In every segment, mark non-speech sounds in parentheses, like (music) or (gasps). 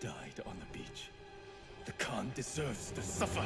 died on the beach. The Khan deserves to suffer.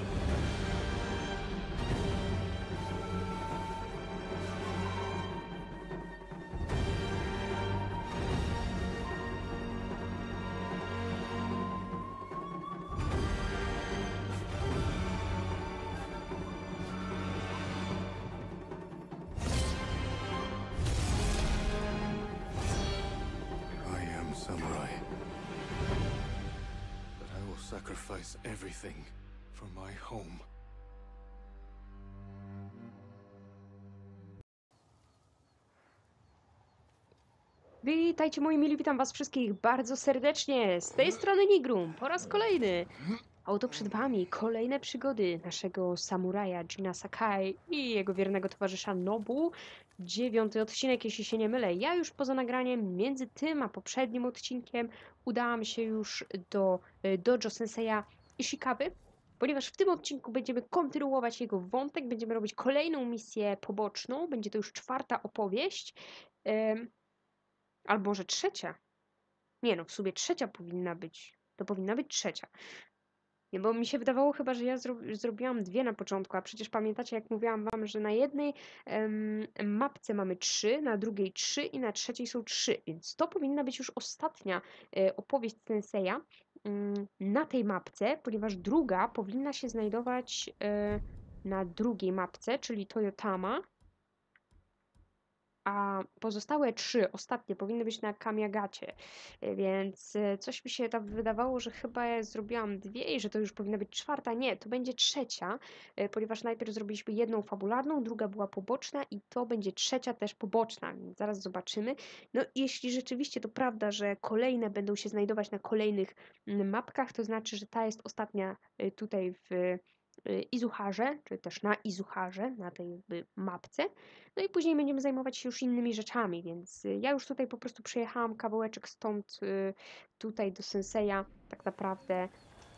Witajcie moi mili, witam was wszystkich bardzo serdecznie. Z tej strony Nigrum, po raz kolejny. A oto przed wami kolejne przygody naszego samuraja Jina Sakai i jego wiernego towarzysza Nobu. Dziewiąty odcinek, jeśli się nie mylę. Ja już poza nagraniem między tym a poprzednim odcinkiem udałam się już do y, Dojo Senseia Ishikawy, ponieważ w tym odcinku będziemy kontynuować jego wątek, będziemy robić kolejną misję poboczną, będzie to już czwarta opowieść. Albo może trzecia. Nie no, w sumie trzecia powinna być. To powinna być trzecia. Nie, bo mi się wydawało chyba, że ja zro zrobiłam dwie na początku, a przecież pamiętacie, jak mówiłam wam, że na jednej em, mapce mamy trzy, na drugiej trzy i na trzeciej są trzy, więc to powinna być już ostatnia e, opowieść Senseja mm, na tej mapce, ponieważ druga powinna się znajdować e, na drugiej mapce, czyli Toyotama, a pozostałe trzy, ostatnie, powinny być na Kamiagacie. E, Więc e, coś mi się tam wydawało, że chyba zrobiłam dwie i że to już powinna być czwarta. Nie, to będzie trzecia, e, ponieważ najpierw zrobiliśmy jedną fabularną, druga była poboczna i to będzie trzecia też poboczna, więc zaraz zobaczymy. No jeśli rzeczywiście to prawda, że kolejne będą się znajdować na kolejnych mm, mapkach, to znaczy, że ta jest ostatnia tutaj w Izucharze, czy też na Izucharze, na tej jakby mapce. No i później będziemy zajmować się już innymi rzeczami, więc y, ja już tutaj po prostu przejechałam kawałeczek stąd y, tutaj do Senseja. Tak naprawdę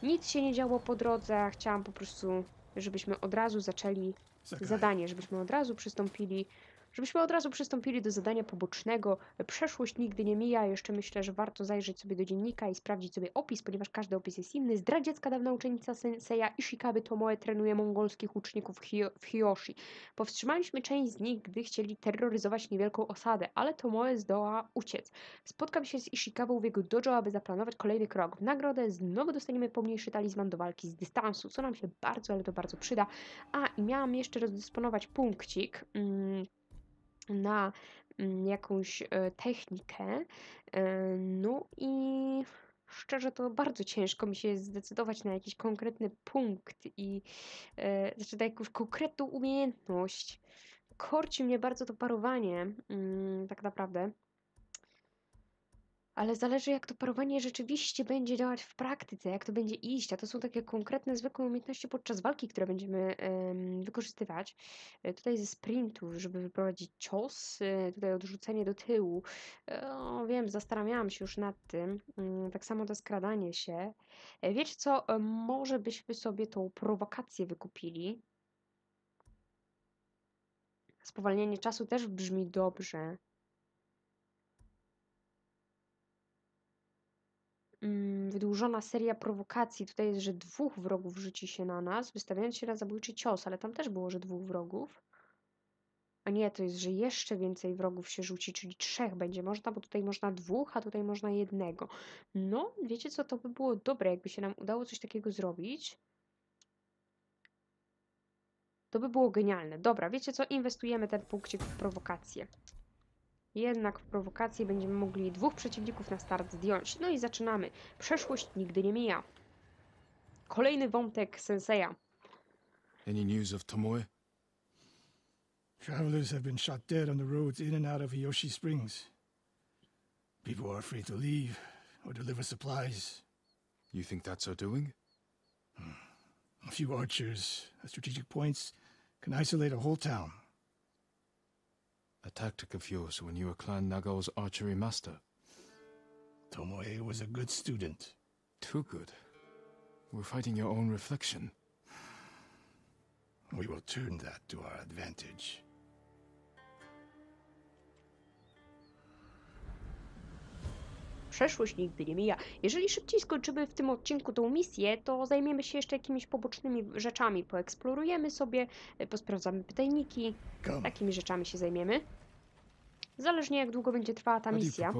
nic się nie działo po drodze, chciałam po prostu, żebyśmy od razu zaczęli zadanie, żebyśmy od razu przystąpili, żebyśmy od razu przystąpili do zadania pobocznego. Przeszłość nigdy nie mija. Jeszcze myślę, że warto zajrzeć sobie do dziennika i sprawdzić sobie opis, ponieważ każdy opis jest inny. Zdradziecka dawna uczennica Senseja Ishikaby Tomoe trenuje mongolskich łuczników w Hiyoshi. Powstrzymaliśmy część z nich, gdy chcieli terroryzować niewielką osadę, ale Tomoe zdoła uciec. Spotkam się z Ishikawą w jego dojo, aby zaplanować kolejny krok. W nagrodę znowu dostaniemy pomniejszy talizman do walki z dystansu, co nam się bardzo, ale to bardzo przyda. A, i miałam jeszcze rozdysponować punkcik mm, na mm, jakąś e, technikę. E, no i szczerze to bardzo ciężko mi się zdecydować na jakiś konkretny punkt i e, znaczy na jakąś konkretną umiejętność. Korci mnie bardzo to parowanie, mm, tak naprawdę. Ale zależy, jak to parowanie rzeczywiście będzie działać w praktyce, jak to będzie iść. A to są takie konkretne, zwykłe umiejętności podczas walki, które będziemy em, wykorzystywać. E, Tutaj ze sprintu, żeby wyprowadzić cios, e, tutaj odrzucenie do tyłu. O, wiem, zastanawiałam się już nad tym. Mm, Tak samo to skradanie się. Wiecie co, może byśmy sobie tą prowokację wykupili. Spowalnianie czasu też brzmi dobrze. Wydłużona seria prowokacji. Tutaj jest, że dwóch wrogów rzuci się na nas, wystawiając się na zabójczy cios, ale tam też było, że dwóch wrogów. A nie, to jest, że jeszcze więcej wrogów się rzuci, czyli trzech będzie można, bo tutaj można dwóch, a tutaj można jednego. No, wiecie co, to by było dobre, jakby się nam udało coś takiego zrobić. To by było genialne. Dobra, wiecie co, inwestujemy ten punkcik w prowokację. Jednak w prowokację będziemy mogli dwóch przeciwników na start zdjąć. No i zaczynamy. Przeszłość nigdy nie mija. Kolejny wątek Senseja. Any news of Tomoe? travelers have been shot dead on the roads in and out of Hiyoshi Springs. People are afraid to leave or deliver supplies. You think that's our doing? A few archers at strategic points can isolate a whole town. A tactic of yours when you were Clan Nagao's archery master. Tomoe was a good student. Too good. We're fighting your own reflection. We will turn that to our advantage. Przeszłość nigdy nie mija. Jeżeli szybciej skończymy w tym odcinku tą misję, to zajmiemy się jeszcze jakimiś pobocznymi rzeczami. Poeksplorujemy sobie, y, posprawdzamy pytajniki, Come. takimi rzeczami się zajmiemy. Zależnie jak długo będzie trwała ta misja.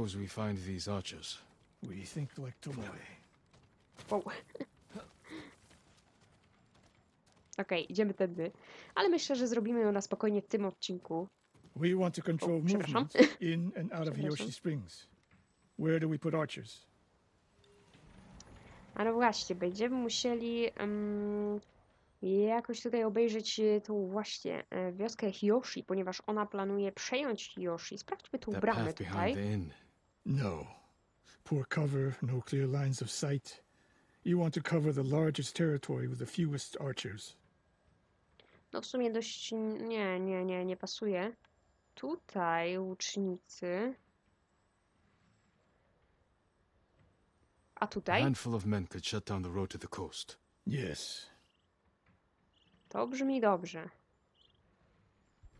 Wow. (laughs) Okej, idziemy tędy. Ale myślę, że zrobimy ją na spokojnie w tym odcinku. We want to control przepraszam. movement in and out of. (laughs) Yoshi Springs. Where do we put archers? A no właśnie, będziemy musieli em, jakoś tutaj obejrzeć e, tą właśnie e, wioskę Hiyoshi, ponieważ ona planuje przejąć Hiyoshi. Sprawdźmy tą That bramę path behind tutaj. the inn. No. Poor cover, no clear lines of sight. You want to cover the largest territory with the fewest archers. No w sumie dość... Nie, nie, nie, nie pasuje. Tutaj łucznicy. A A tutaj? handful of men could shut down the road to the coast. Yes. To brzmi dobrze.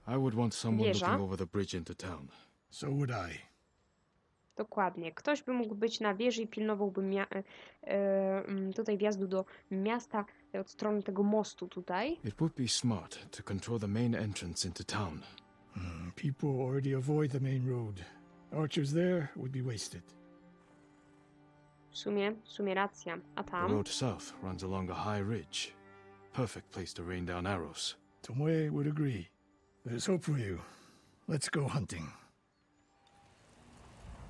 I would want someone Wieża. looking over the bridge into town. So would I. Dokładnie. Ktoś by mógł być na wieży i pilnowałby mia- e, e, mm, tutaj wjazdu do miasta e, od strony tego mostu tutaj. It would be smart to control the main entrance into town. Hmm, People already avoid the main road. Archers there would be wasted. W sumie, w sumie racja. A The tam? road south runs along a high ridge. Perfect place to rain down arrows. Tomoe would agree. There's hope for you. Let's go hunting.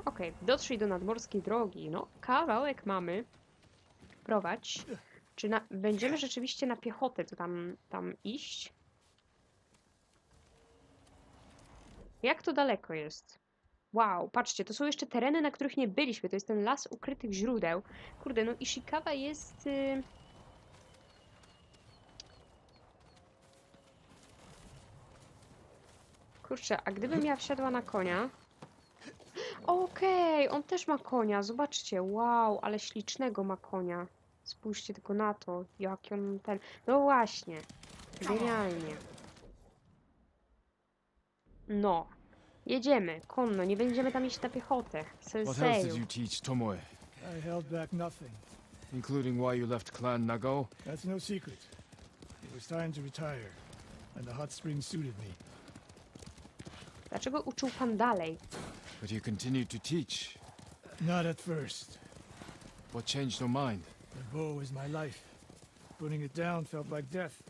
Okej, dotrzyj do nadmorskiej drogi. No, kawałek mamy. Prowadź. Czy na, będziemy rzeczywiście na piechotę to tam, tam iść? Jak to daleko jest? Wow, patrzcie, to są jeszcze tereny, na których nie byliśmy. To jest ten las ukrytych źródeł. Kurde, no Ishikawa jest... Y... Kurczę, a gdybym ja wsiadła na konia... Okej, on też ma konia, zobaczcie, wow, ale ślicznego ma konia. Spójrzcie tylko na to, jaki on ten... No właśnie, genialnie. No, jedziemy, konno, nie będziemy tam iść na piechotę. What else did Senseju. you teach Tomoe? I held back nothing. Including why you left Clan Nagao? That's no secret. It was time to retire, and the hot springs suited me. Dlaczego uczył pan dalej? But you continued to teach. Not at first. What changed your mind? The bow is my life. Putting it down felt like death.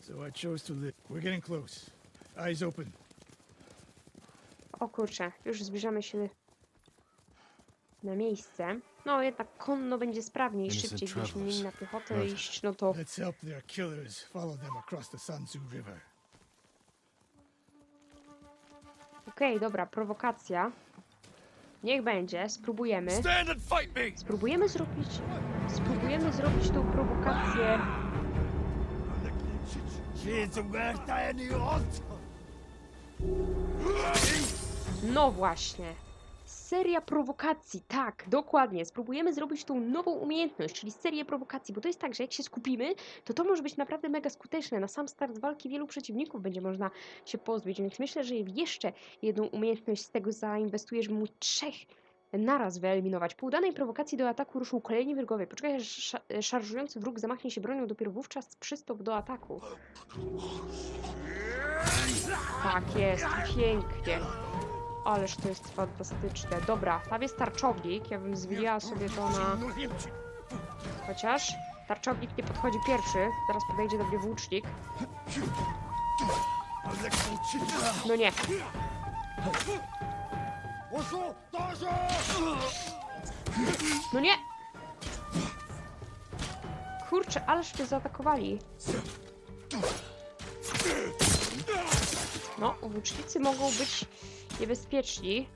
So I chose to live. We're getting close. Eyes open. O kurczę, już zbliżamy się na miejsce. No jednak konno będzie sprawniej, szybciej gdybyśmy mieli na piechotę iść, no to... Let's help their killers follow them across the Sansu River. Okej, dobra, prowokacja. Niech będzie, spróbujemy. Spróbujemy zrobić. Spróbujemy zrobić tą prowokację. No właśnie. Seria prowokacji, tak, dokładnie. Spróbujemy zrobić tą nową umiejętność, czyli serię prowokacji, bo to jest tak, że jak się skupimy, to to może być naprawdę mega skuteczne. Na sam start walki wielu przeciwników będzie można się pozbyć, więc myślę, że jeszcze jedną umiejętność z tego zainwestuję, żeby móc trzech naraz wyeliminować. Po udanej prowokacji do ataku ruszył kolejni wrogowie. Poczekaj, sz szarżujący wróg zamachnie się bronią, dopiero wówczas przystąp do ataku. Tak jest, pięknie. Ależ to jest fantastyczne. Dobra, tam jest tarczownik. Ja bym zwijała sobie to na... Chociaż tarczownik nie podchodzi pierwszy. Zaraz podejdzie do mnie włócznik. No nie. No nie! Kurczę, ależ mnie zaatakowali. No, włócznicy mogą być niebezpieczni.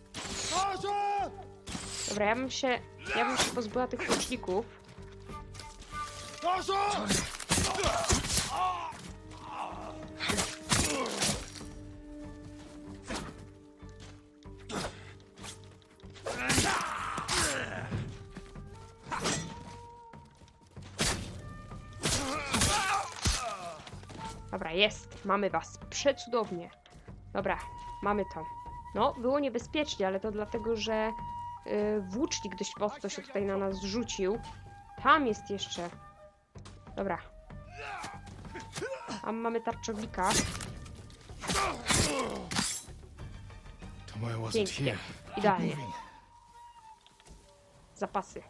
Dobra, ja bym się, ja bym się pozbyła tych włóczników. Dobra, jest. Mamy was. Przecudownie. Dobra, mamy to. No, było niebezpiecznie, ale to dlatego, że Yy, włócznik dość mocno się tutaj na nas rzucił. Tam jest jeszcze. Dobra. A mamy tarczownika. Pięknie. Idealnie. Zapasy.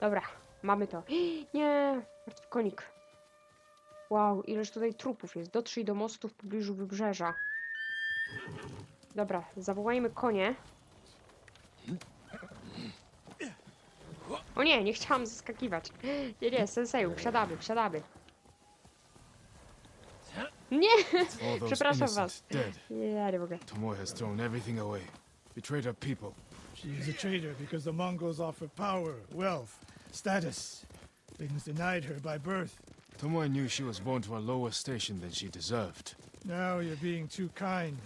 Dobra, mamy to. (gasps) Nie, martwy konik. Wow, ileż tutaj trupów jest. Dotrzyj do mostu w pobliżu wybrzeża. Dobra, zawołajmy konie. O nie, nie chciałam zaskakiwać. Nie, nie, senseju, wsiadamy, wsiadamy. Nie, (laughs) Przepraszam was. dead. nie, nie mogę. Tomoe has thrown everything away. Betrayed our people. She is a traitor because the Mongols offer power, wealth, status. Things denied her by birth. Tomoe knew she was born to a lower station than she deserved. Now you're being too kind.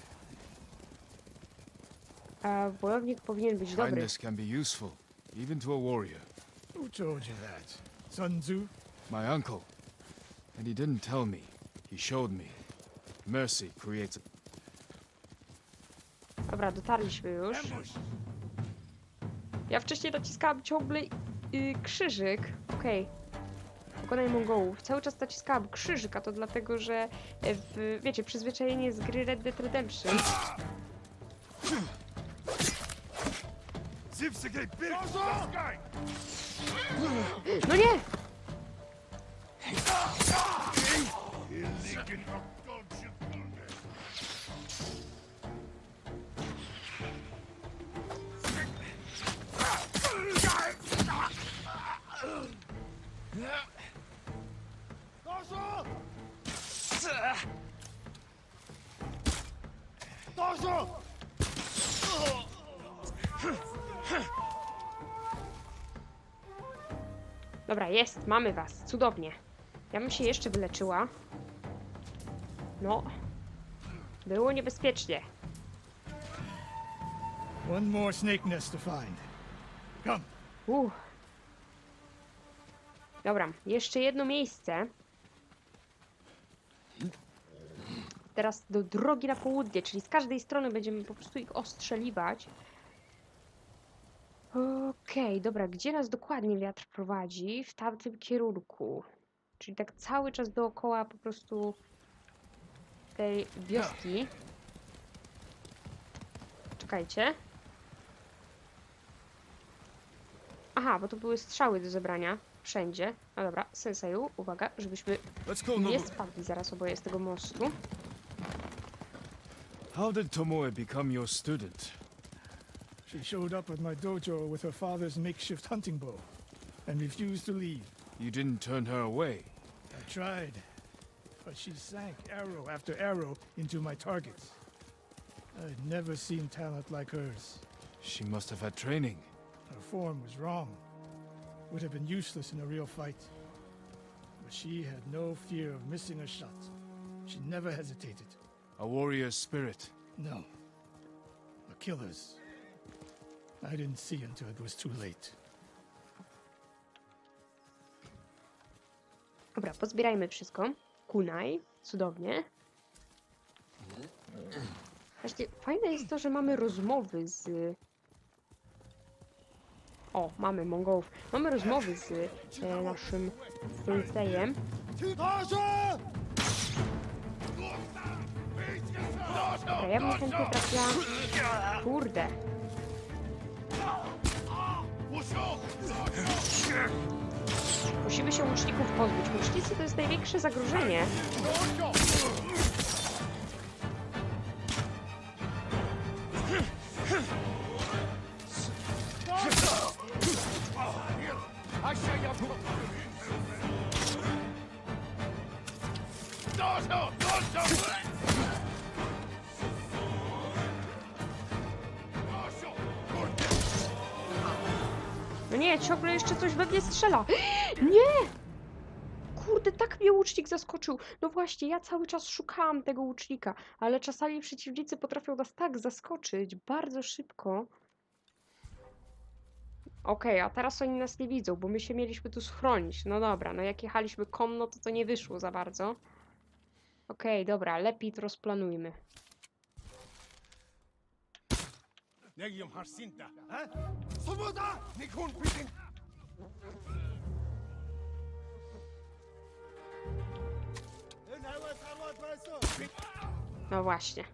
A wojownik powinien być dobry. Kindness can be useful, even to a warrior. Who told you that? Sun Tzu? My uncle. And he didn't tell me. He showed me. Mercy creates a Dobra, dotarliśmy już. Ja wcześniej naciskałam ciągle y, krzyżyk. Okej. Pokonaj Mongołów. Cały czas naciskałam krzyżyk, a to dlatego, że e, w, wiecie, przyzwyczajenie z gry Red Dead Redemption. Жив Сергей, берег! Пускай! Ну нет! Великий Dobra, jest, mamy was. Cudownie. Ja bym się jeszcze wyleczyła. No. Było niebezpiecznie. One more snake nest to find. Come. Uff. Dobra, jeszcze jedno miejsce. Teraz do drogi na południe, czyli z każdej strony będziemy po prostu ich ostrzeliwać. Okej, dobra, gdzie nas dokładnie wiatr prowadzi? W tamtym kierunku. Czyli tak cały czas dookoła po prostu tej wioski. Czekajcie. Aha, bo to były strzały do zebrania. Wszędzie. No dobra, senseju, uwaga, żebyśmy go, nie spadli zaraz oboje z tego mostu. How did Tomoe become your student? She showed up at my dojo with her father's makeshift hunting bow and refused to leave. You didn't turn her away. I tried, but she sank arrow after arrow into my targets. I'd never seen talent like hers. She must have had training. Her form was wrong. Would have been useless in a real fight. But she had no fear of missing a shot. She never hesitated. A warrior's spirit. No. A killer's. I didn't see until it was too late. Dobra, pozbierajmy wszystko. Kunaj, cudownie. Właśnie fajne jest to, że mamy rozmowy z... O, mamy Mongołów. Mamy rozmowy z e, naszym sensejem. Dobra, ja bym chętnie trafiła... Kurde. Musimy się łuczników pozbyć. Łucznicy to jest największe zagrożenie. We strzela. Nie! Kurde, tak mnie łucznik zaskoczył. No właśnie, ja cały czas szukałam tego łucznika, ale czasami przeciwnicy potrafią nas tak zaskoczyć bardzo szybko. Okej, a teraz oni nas nie widzą, bo my się mieliśmy tu schronić. No dobra, no jak jechaliśmy konno, to to nie wyszło za bardzo. Okej, dobra, lepiej to rozplanujmy. Negium Harsinta. Huh? Soboda! Nikun Pitin! No właśnie.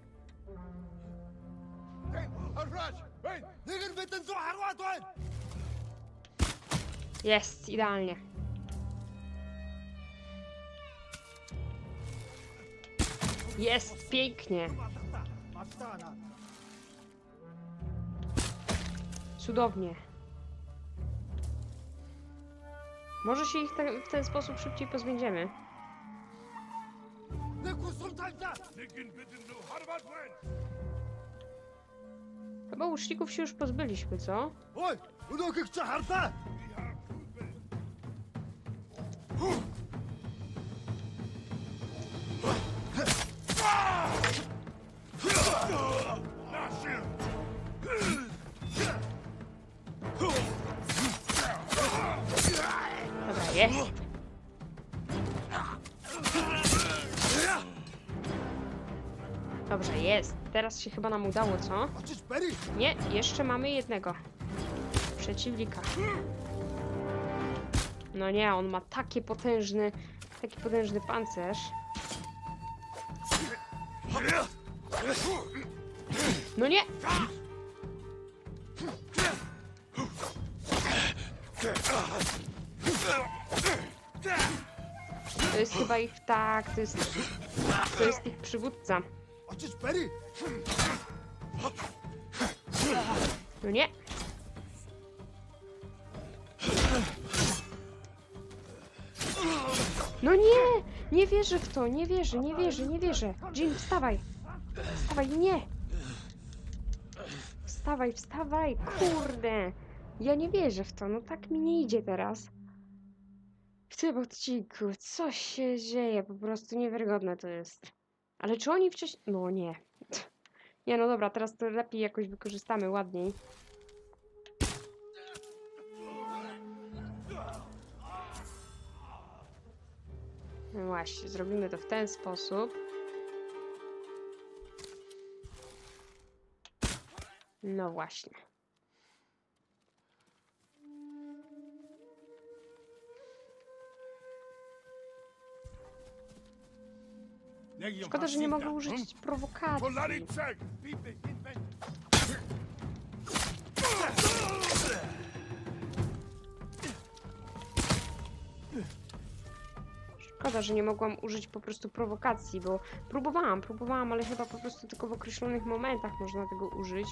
Jest, idealnie. Jest, pięknie. Cudownie. Może się ich te, w ten sposób szybciej pozbędziemy. Chyba łuczników się już pozbyliśmy, co? Oi! Teraz się chyba nam udało, co? Nie, jeszcze mamy jednego. Przeciwnika. No nie, on ma taki potężny, taki potężny pancerz. No nie! To jest chyba ich, tak, to jest, to jest ich przywódca. No nie. No nie! Nie wierzę w to, nie wierzę, nie wierzę, nie wierzę. Jim, wstawaj! Wstawaj, nie! Wstawaj, wstawaj, kurde! Ja nie wierzę w to, no tak mi nie idzie teraz. W tym odcinku, co się dzieje? Po prostu niewiarygodne to jest. Ale czy oni wcześniej... No nie. (laughs) Nie, no dobra, teraz to lepiej jakoś wykorzystamy ładniej. No właśnie, zrobimy to w ten sposób. No właśnie. Szkoda, że nie mogę użyć prowokacji. Szkoda, że nie mogłam użyć po prostu prowokacji, bo próbowałam, próbowałam, ale chyba po prostu tylko w określonych momentach można tego użyć.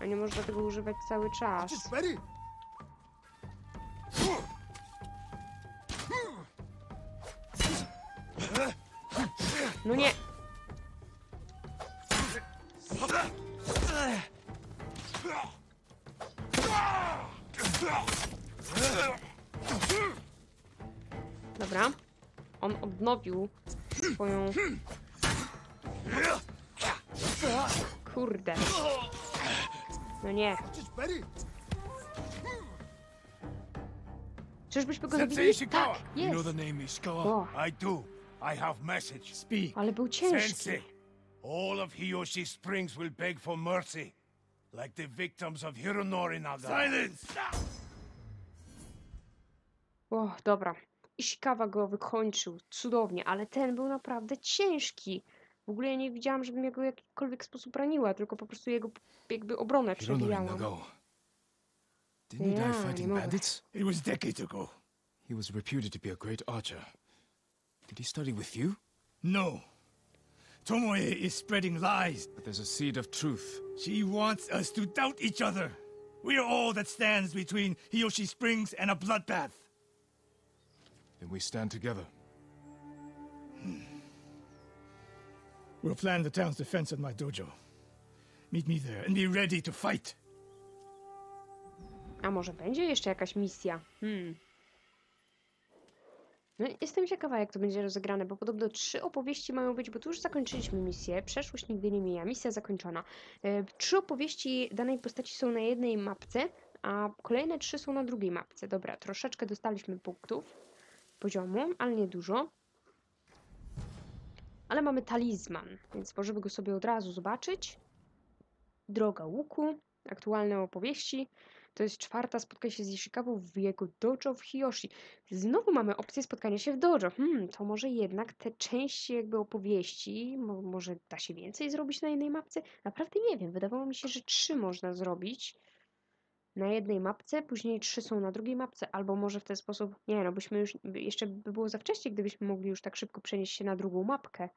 A nie można tego używać cały czas. No nie! Dobra. On odnowił swoją... Kurde. No nie. Czyżbyśmy go zabili? Tak, You know jest. the name Ishikawa? O, I do. I have message. Speak. ale był ciężki. Sensei, all of Hiyoshi Springs will beg for mercy, like the victims of Hironori Naga. Silence! O, dobra. Ishikawa go wykończył. Cudownie, ale ten był naprawdę ciężki. W ogóle ja nie widziałam, żebym jego w jakikolwiek sposób raniła, tylko po prostu jego jakby obronę przebijałam. Didn't he die fighting bandits? It was decades ago. He was reputed to be a great archer. Did he study with you? No. Tomoe is spreading lies. But there's a seed of truth. She wants us to doubt each other. We are all that stands between Hiyoshi Springs and a bloodbath. Then we stand together. We'll plan the town's defense at my dojo. Meet me there and be ready to fight. A może będzie jeszcze jakaś misja? Hmm. No jestem ciekawa, jak to będzie rozegrane, bo podobno trzy opowieści mają być, bo tu już zakończyliśmy misję. Przeszłość nigdy nie mija, misja zakończona. E, trzy opowieści danej postaci są na jednej mapce, a kolejne trzy są na drugiej mapce. Dobra, troszeczkę dostaliśmy punktów poziomu, ale nie dużo. Ale mamy talizman, więc możemy go sobie od razu zobaczyć. Droga łuku. aktualne opowieści. To jest czwarta, spotkaj się z Ishikawą w jego dojo w Hiyoshi. Znowu mamy opcję spotkania się w dojo. Hmm, to może jednak te części jakby opowieści, mo może da się więcej zrobić na jednej mapce? Naprawdę nie wiem, wydawało mi się, że trzy można zrobić na jednej mapce, później trzy są na drugiej mapce, albo może w ten sposób, nie no, byśmy już, jeszcze by było za wcześnie, gdybyśmy mogli już tak szybko przenieść się na drugą mapkę.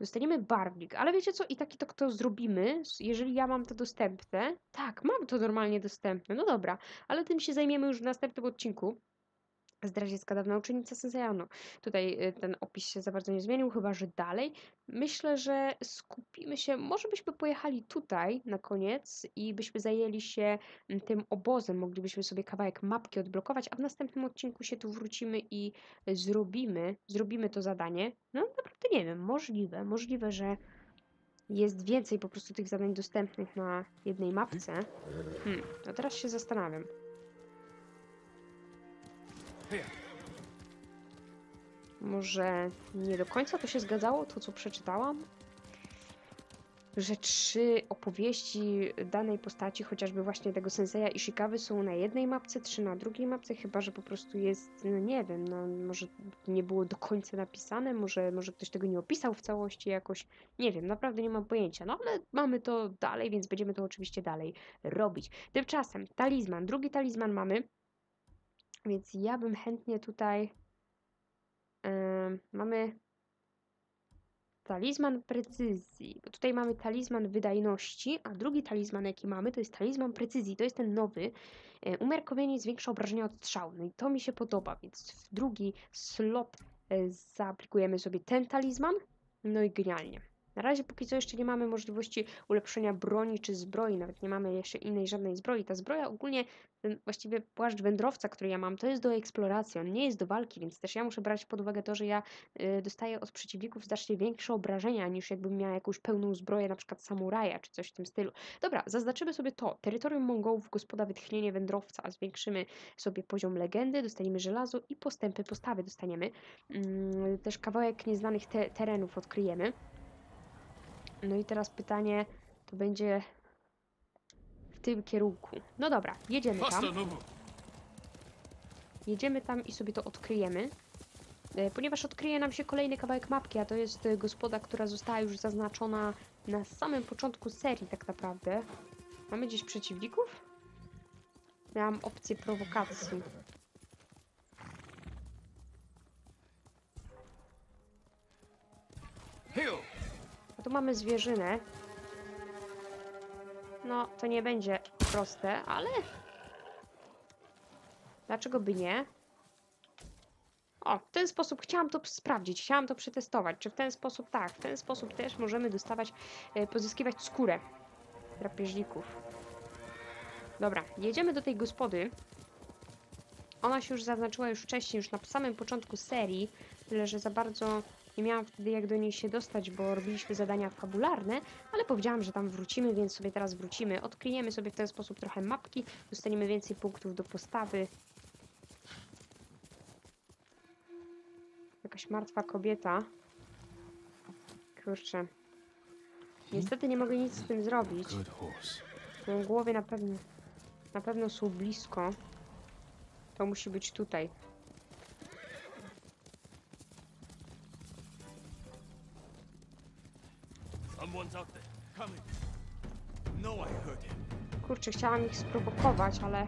Dostaniemy barwnik, ale wiecie co, i tak i tak to zrobimy, s- jeżeli ja mam to dostępne. Tak, mam to normalnie dostępne, no dobra, ale tym się zajmiemy już w następnym odcinku. Zdradziecka dawna uczennica Senseiano. Tutaj y, ten opis się za bardzo nie zmienił, chyba że dalej. Myślę, że skupimy się, może byśmy pojechali tutaj na koniec i byśmy zajęli się mm, tym obozem, moglibyśmy sobie kawałek mapki odblokować, a w następnym odcinku się tu wrócimy i zrobimy, zrobimy to zadanie. No naprawdę nie wiem, możliwe, możliwe, że jest więcej po prostu tych zadań dostępnych na jednej mapce. Hmm, no teraz się zastanawiam. Może nie do końca to się zgadzało, to co przeczytałam? Że trzy opowieści danej postaci, chociażby właśnie tego Senseja Ishikawy są na jednej mapce, trzy na drugiej mapce, chyba że po prostu jest, no nie wiem, no może nie było do końca napisane, może, może ktoś tego nie opisał w całości jakoś, nie wiem, naprawdę nie mam pojęcia, no ale mamy to dalej, więc będziemy to oczywiście dalej robić. Tymczasem talizman, drugi talizman mamy, więc ja bym chętnie tutaj Em, mamy talizman precyzji. Bo tutaj mamy talizman wydajności, a drugi talizman, jaki mamy, to jest talizman precyzji. To jest ten nowy. E, Umiarkowienie zwiększa obrażenia od strzału. No i to mi się podoba, więc w drugi slot e, zaaplikujemy sobie ten talizman. No i genialnie. Na razie póki co jeszcze nie mamy możliwości ulepszenia broni czy zbroi, nawet nie mamy jeszcze innej żadnej zbroi. Ta zbroja ogólnie, ten właściwie płaszcz wędrowca, który ja mam, to jest do eksploracji, on nie jest do walki, więc też ja muszę brać pod uwagę to, że ja y, dostaję od przeciwników znacznie większe obrażenia niż jakbym miała jakąś pełną zbroję, na przykład samuraja czy coś w tym stylu. Dobra, zaznaczymy sobie to. Terytorium Mongołów, gospoda wytchnienie wędrowca. Zwiększymy sobie poziom legendy, dostaniemy żelazo i postępy postawy dostaniemy. Mm, też kawałek nieznanych te terenów odkryjemy. No i teraz pytanie to będzie w tym kierunku. No dobra, jedziemy tam. Jedziemy tam i sobie to odkryjemy. E, Ponieważ odkryje nam się kolejny kawałek mapki, a to jest e, gospoda, która została już zaznaczona na samym początku serii tak naprawdę. Mamy gdzieś przeciwników? Miałam opcję prowokacji. A tu mamy zwierzynę. No, to nie będzie proste, ale... Dlaczego by nie? O, w ten sposób chciałam to sprawdzić, chciałam to przetestować. Czy w ten sposób, tak, w ten sposób też możemy dostawać, e, pozyskiwać skórę drapieżników. Dobra, jedziemy do tej gospody. Ona się już zaznaczyła już wcześniej, już na samym początku serii, tyle że za bardzo nie miałam wtedy jak do niej się dostać, bo robiliśmy zadania fabularne, ale powiedziałam, że tam wrócimy, więc sobie teraz wrócimy. Odkryjemy sobie w ten sposób trochę mapki, dostaniemy więcej punktów do postawy. Jakaś martwa kobieta. Kurczę. Niestety nie mogę nic z tym zrobić. Głowie na pewno, na pewno są blisko. To musi być tutaj. Chciałam ich sprowokować, ale...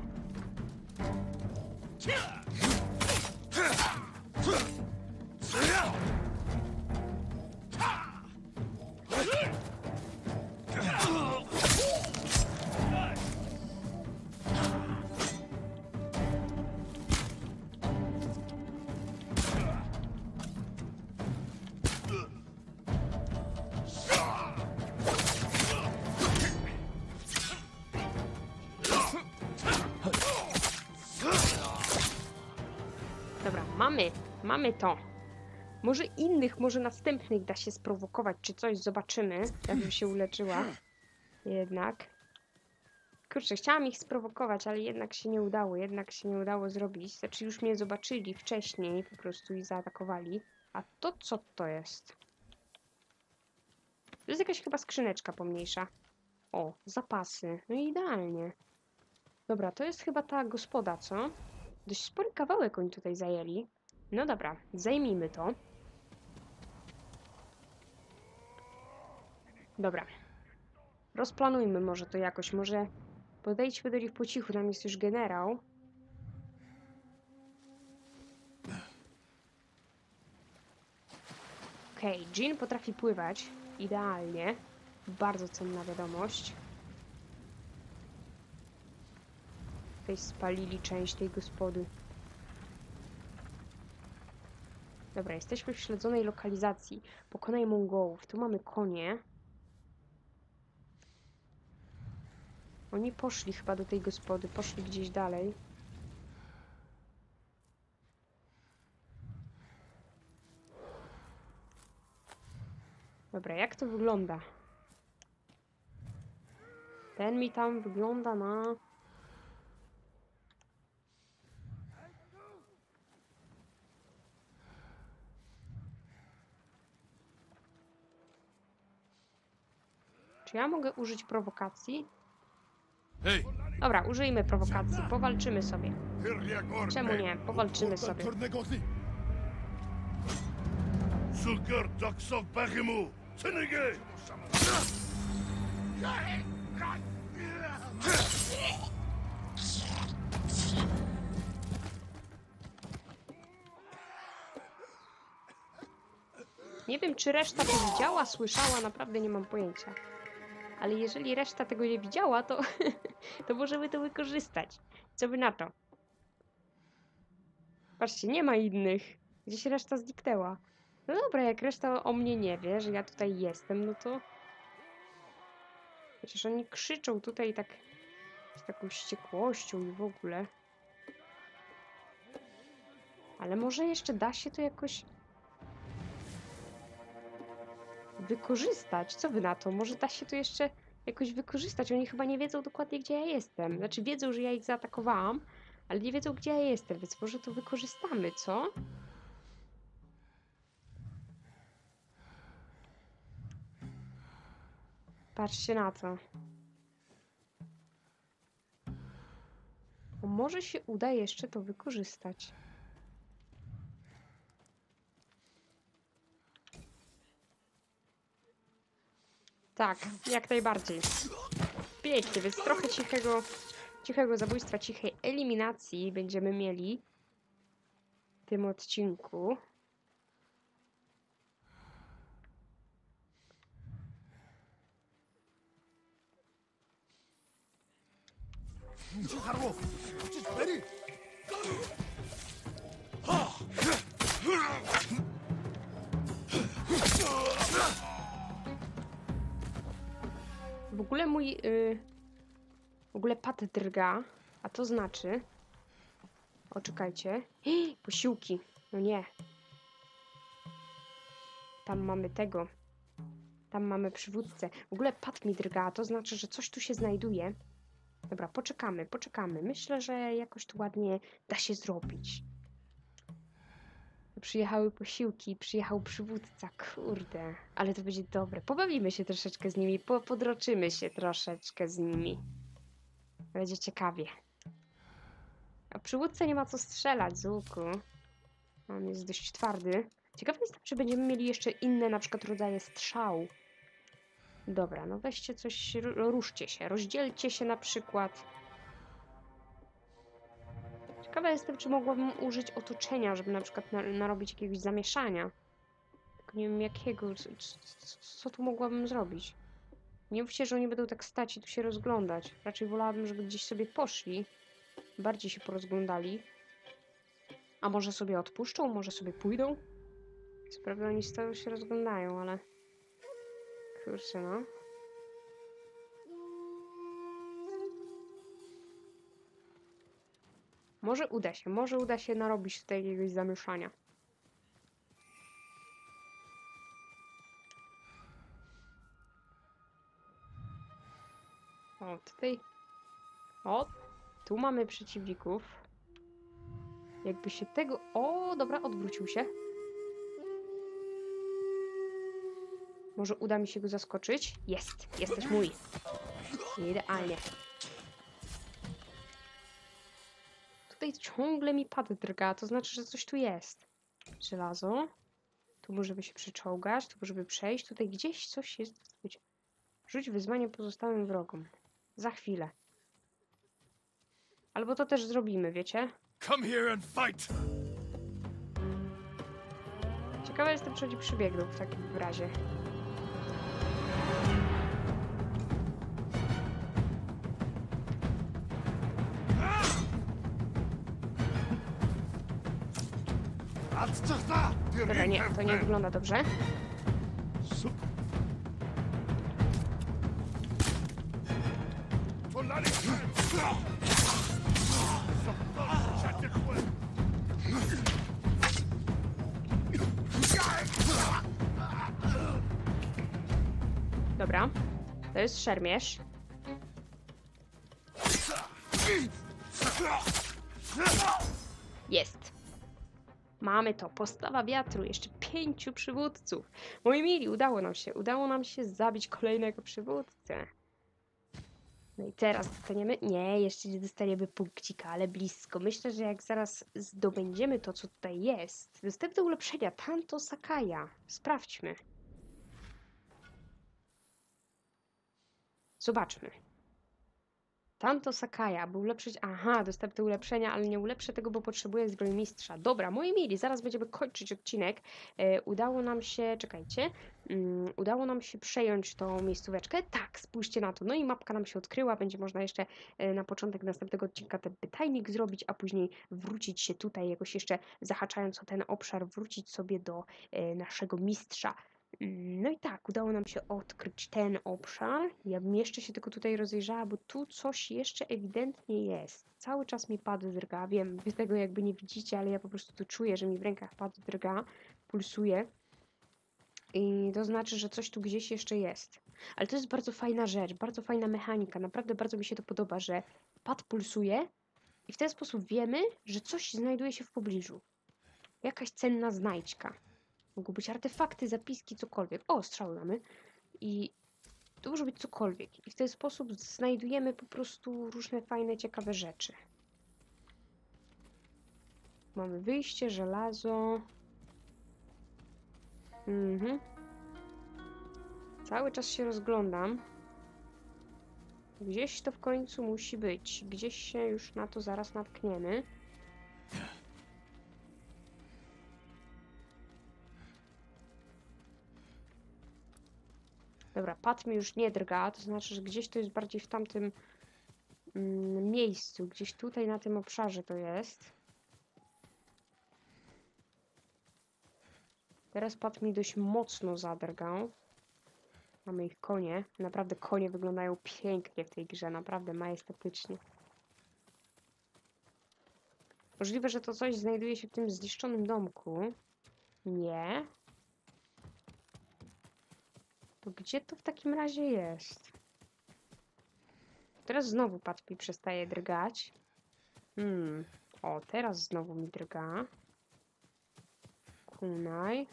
mamy, to. Może innych, może następnych da się sprowokować, czy coś, zobaczymy, jakbym się uleczyła. Jednak. Kurczę, chciałam ich sprowokować, ale jednak się nie udało, jednak się nie udało zrobić. Znaczy już mnie zobaczyli wcześniej po prostu i zaatakowali. A to co to jest? To jest jakaś chyba skrzyneczka pomniejsza. O, zapasy. No idealnie. Dobra, to jest chyba ta gospoda, co? Dość spory kawałek oni tutaj zajęli. No dobra, zajmijmy to. Dobra. Rozplanujmy może to jakoś. Może podejdźmy do nich po cichu. Tam jest już generał. Okej, Jean potrafi pływać. Idealnie. Bardzo cenna wiadomość. Tutaj spalili część tej gospody. Dobra, jesteśmy w śledzonej lokalizacji. Pokonaj Mongołów. Tu mamy konie. Oni poszli chyba do tej gospody, poszli gdzieś dalej. Dobra, jak to wygląda? Ten mi tam wygląda na... Czy ja mogę użyć prowokacji? Hej! Dobra, użyjmy prowokacji, powalczymy sobie. Czemu nie? Powalczymy sobie. Bachimu! Nie wiem, czy reszta to widziała, słyszała, naprawdę nie mam pojęcia. Ale jeżeli reszta tego nie widziała, to, (laughs) to możemy to wykorzystać. Co by na to? Patrzcie, nie ma innych. Gdzieś reszta zniknęła. No dobra, jak reszta o mnie nie wie, że ja tutaj jestem, no to... Przecież oni krzyczą tutaj tak... z taką wściekłością i w ogóle. Ale może jeszcze da się to jakoś wykorzystać. Co wy na to? Może da się to jeszcze jakoś wykorzystać? Oni chyba nie wiedzą dokładnie, gdzie ja jestem. Znaczy wiedzą, że ja ich zaatakowałam, ale nie wiedzą, gdzie ja jestem, więc może to wykorzystamy, co? Patrzcie na to. Bo może się uda jeszcze to wykorzystać. Tak, jak najbardziej. Pięknie, więc trochę cichego, cichego zabójstwa, cichej eliminacji będziemy mieli w tym odcinku. Ogóle mój. Y, w ogóle pat drga. A to znaczy. O, czekajcie. (gasps) Posiłki. No nie. Tam mamy tego. Tam mamy przywódcę. W ogóle pat mi drga. a To znaczy, że coś tu się znajduje. Dobra, poczekamy, poczekamy. Myślę, że jakoś to ładnie da się zrobić. Przyjechały posiłki, przyjechał przywódca, kurde. Ale to będzie dobre. Pobawimy się troszeczkę z nimi, po, podroczymy się troszeczkę z nimi. Będzie ciekawie. A przywódca nie ma co strzelać z łuku. On jest dość twardy. Ciekawe jestem, czy będziemy mieli jeszcze inne na przykład rodzaje strzał. Dobra, no weźcie coś, ru- ruszcie się, rozdzielcie się na przykład. Ciekawa jestem, czy mogłabym użyć otoczenia, żeby na przykład na, narobić jakiegoś zamieszania. Nie wiem jakiego, co, co, tu mogłabym zrobić. Nie mówcie, że oni będą tak stać i tu się rozglądać. Raczej wolałabym, żeby gdzieś sobie poszli. Bardziej się porozglądali. A może sobie odpuszczą, może sobie pójdą? Co prawda oni stoją się rozglądają, ale... Kurczę, no. Może uda się, może uda się narobić tutaj jakiegoś zamieszania. O, tutaj... O, tu mamy przeciwników. Jakby się tego... O, dobra, odwrócił się. Może uda mi się go zaskoczyć? Jest, jesteś mój. Idealnie. Tutaj ciągle mi pad drga, to znaczy, że coś tu jest. Żelazo. Tu możemy się przyczołgać, tu możemy przejść. Tutaj gdzieś coś jest. Rzuć wyzwanie pozostałym wrogom. Za chwilę. Albo to też zrobimy, wiecie? Come here and fight! Ciekawe jestem, czy oni przybiegną w takim razie. Dobra, nie, to nie wygląda dobrze. Dobra. To jest szermierz. Jest. Mamy to. Postawa wiatru. Jeszcze pięciu przywódców. Moi mili, udało nam się. Udało nam się zabić kolejnego przywódcę. No i teraz dostaniemy... Nie, jeszcze nie dostaniemy punkcika, ale blisko. Myślę, że jak zaraz zdobędziemy to, co tutaj jest. Dostęp do ulepszenia. Tanto Sakaya. Sprawdźmy. Zobaczmy. Tamto Sakaya, by ulepszyć... Aha, dostęp do ulepszenia, ale nie ulepszę tego, bo potrzebuję zbrojmistrza. Dobra, moi mili, zaraz będziemy kończyć odcinek. E, udało nam się... Czekajcie. Mm, udało nam się przejąć tą miejscóweczkę. Tak, spójrzcie na to. No i mapka nam się odkryła. Będzie można jeszcze e, na początek następnego odcinka ten pytajnik zrobić, a później wrócić się tutaj, jakoś jeszcze zahaczając o ten obszar, wrócić sobie do e, naszego mistrza. No i tak, udało nam się odkryć ten obszar. Ja bym jeszcze się tylko tutaj rozejrzała, bo tu coś jeszcze ewidentnie jest. Cały czas mi pad drga. Wiem, wy tego jakby nie widzicie, ale ja po prostu to czuję, że mi w rękach pad drga, pulsuje. I to znaczy, że coś tu gdzieś jeszcze jest. Ale to jest bardzo fajna rzecz, bardzo fajna mechanika. Naprawdę bardzo mi się to podoba, że pad pulsuje i w ten sposób wiemy, że coś znajduje się w pobliżu. Jakaś cenna znajdźka. Mogą być artefakty, zapiski, cokolwiek. O, strzały mamy. I to może być cokolwiek. I w ten sposób znajdujemy po prostu różne fajne, ciekawe rzeczy. Mamy wyjście, żelazo. Mhm. Cały czas się rozglądam. Gdzieś to w końcu musi być. Gdzieś się już na to zaraz natkniemy. Dobra, pad mi już nie drga, to znaczy, że gdzieś to jest bardziej w tamtym mm, miejscu. Gdzieś tutaj na tym obszarze to jest. Teraz pad mi dość mocno zadrgał. Mamy ich konie. Naprawdę konie wyglądają pięknie w tej grze, naprawdę majestatycznie. Możliwe, że to coś znajduje się w tym zniszczonym domku. Nie. To gdzie to w takim razie jest? Teraz znowu pad mi przestaje drgać. Hmm. O, teraz znowu mi drga. Kunaj.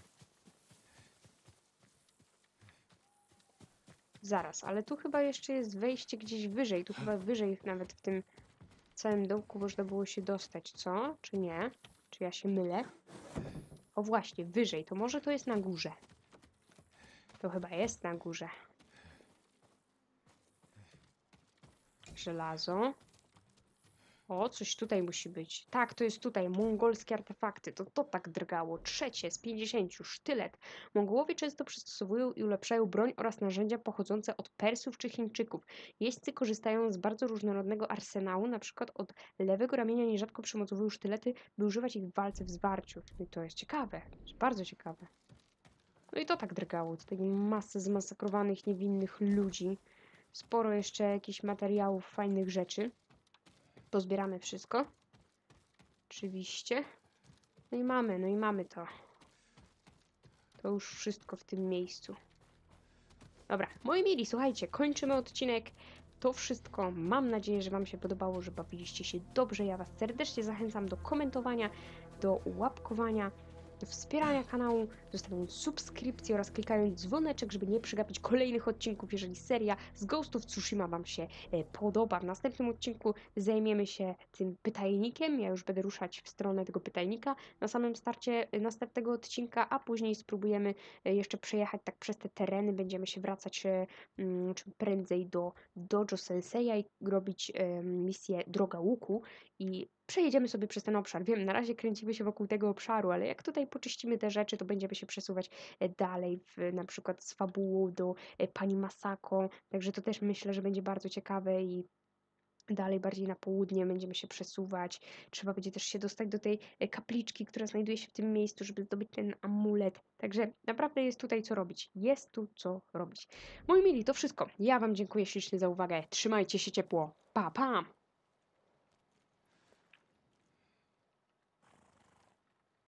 Zaraz, ale tu chyba jeszcze jest wejście gdzieś wyżej. Tu chyba wyżej nawet w tym całym domku można było się dostać, co? Czy nie? Czy ja się mylę? O właśnie, wyżej. To może to jest na górze. To chyba jest na górze. Żelazo. O, coś tutaj musi być. Tak, to jest tutaj. Mongolskie artefakty. To to tak drgało. Trzecie z 50. Sztylet. Mongołowie często przystosowują i ulepszają broń oraz narzędzia pochodzące od Persów czy Chińczyków. Jeźdźcy korzystają z bardzo różnorodnego arsenału, na przykład od lewego ramienia nierzadko przymocowują sztylety, by używać ich w walce w zwarciu. I to jest ciekawe. Bardzo ciekawe. No i to tak drgało. Tutaj masę zmasakrowanych, niewinnych ludzi. Sporo jeszcze jakichś materiałów, fajnych rzeczy. Pozbieramy wszystko. Oczywiście. No i mamy, no i mamy to. To już wszystko w tym miejscu. Dobra, moi mili, słuchajcie, kończymy odcinek. To wszystko. Mam nadzieję, że Wam się podobało, że bawiliście się dobrze. Ja Was serdecznie zachęcam do komentowania, do łapkowania. Wspierania kanału, zostawiając subskrypcję oraz klikając dzwoneczek, żeby nie przegapić kolejnych odcinków, jeżeli seria z Ghost of Tsushima Wam się e, podoba. W następnym odcinku zajmiemy się tym pytajnikiem. Ja już będę ruszać w stronę tego pytajnika na samym starcie e, następnego odcinka, a później spróbujemy e, jeszcze przejechać tak przez te tereny. Będziemy się wracać mm, czym prędzej do Dojo Senseia i robić misję Droga Łuku i przejedziemy sobie przez ten obszar. Wiem, na razie kręcimy się wokół tego obszaru, ale jak tutaj poczyścimy te rzeczy, to będziemy się przesuwać e, dalej, w, na przykład z fabułą do e, pani Masako, także to też myślę, że będzie bardzo ciekawe i dalej bardziej na południe będziemy się przesuwać. Trzeba będzie też się dostać do tej e, kapliczki, która znajduje się w tym miejscu, żeby zdobyć ten amulet. Także naprawdę jest tutaj co robić. Jest tu co robić. Moi mili, to wszystko. Ja Wam dziękuję ślicznie za uwagę. Trzymajcie się ciepło. Pa, pa!